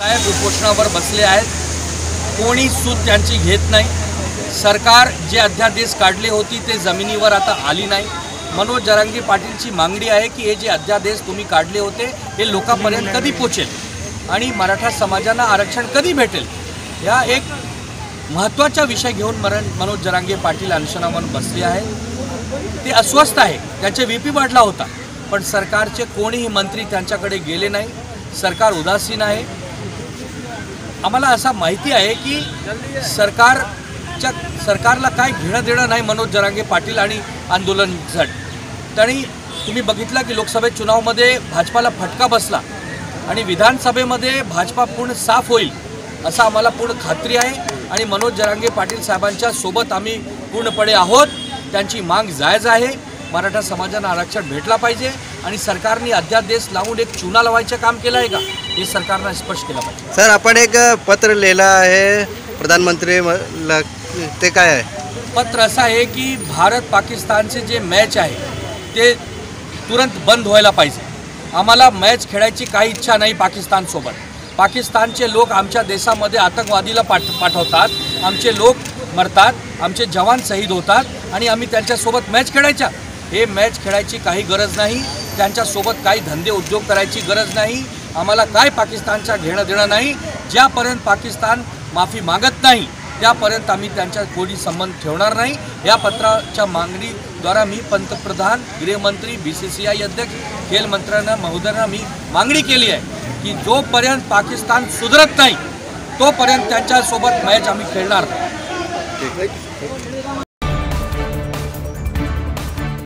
साहेब उपोषणावर बसले आहेत. कोणी सूत त्यांची घेत नाही. सरकार जे अध्यादेश काढले होती ते जमिनीवर आता आली नाही. मनोज जरांगी पाटीलची मागणी आहे की हे जे अध्यादेश तुम्ही काढले होते हे लोकांपर्यंत कधी पोचेल? आणि मराठा समाजाला आरक्षण कधी भेटेल? या एक महत्त्वाचा विषय घेऊन मरण मनोज जरांगे पाटील अनशनावर बसले आहे ते अस्वस्थ आहे. त्यांचे व्ही पी वाढला होता. पण सरकारचे कोणीही मंत्री त्यांच्याकडे गेले नाही. सरकार उदासीन आहे. आम्हाला असा माहिती आहे की सरकारच्या सरकारला काय घेणं देणं नाही मनोज जरांगे पाटील आणि आंदोलन झट. तरी तुम्ही बघितलं की लोकसभेत चुनावमध्ये भाजपाला फटका बसला आणि विधानसभेमध्ये भाजपा पूर्ण साफ होईल असं आम्हाला पूर्ण खात्री आहे आणि मनोज जरांगे पाटील साहेबांच्या सोबत आम्ही पूर्णपणे आहोत. त्यांची माग जायज आहे. मराठा समाजानं आरक्षण भेटला पाहिजे आणि सरकारने अध्यादेश लावून एक चुना लावायचं काम केलं आहे का? हे सरकारनं स्पष्ट केलं पाहिजे. सर आपण एक पत्र लिहिलं आहे. प्रधानमंत्री ते काय आहे? पत्र असं आहे की भारत पाकिस्तानचे जे मॅच आहे ते तुरंत बंद व्हायला पाहिजे. आम्हाला मॅच खेळायची काही इच्छा नाही पाकिस्तानसोबत पाकिस्तानचे लोक आमच्या देशामध्ये आतंकवादीला पाठ पाठवतात. आमचे लोक मरतात आमचे जवान शहीद होतात आणि आम्ही त्यांच्यासोबत मॅच खेळायच्या. हे मॅच खेळायची काही गरज नाही. त्यांच्यासोबत काही धंदे उद्योग करायची गरज नाही. आम्हाला काय पाकिस्तानच्या घेणं देणं नाही. ज्यापर्यंत पाकिस्तान माफी मागत नाही त्यापर्यंत आम्ही त्यांच्या कोणी संबंध ठेवणार नाही. या पत्राच्या मागणीद्वारा मी पंतप्रधान गृहमंत्री बी सी सी आय अध्यक्ष खेल मंत्र्यांना महोदयांना मी मागणी केली आहे की जोपर्यंत पाकिस्तान सुधरत नाही तोपर्यंत त्यांच्यासोबत मॅच आम्ही खेळणार नाही.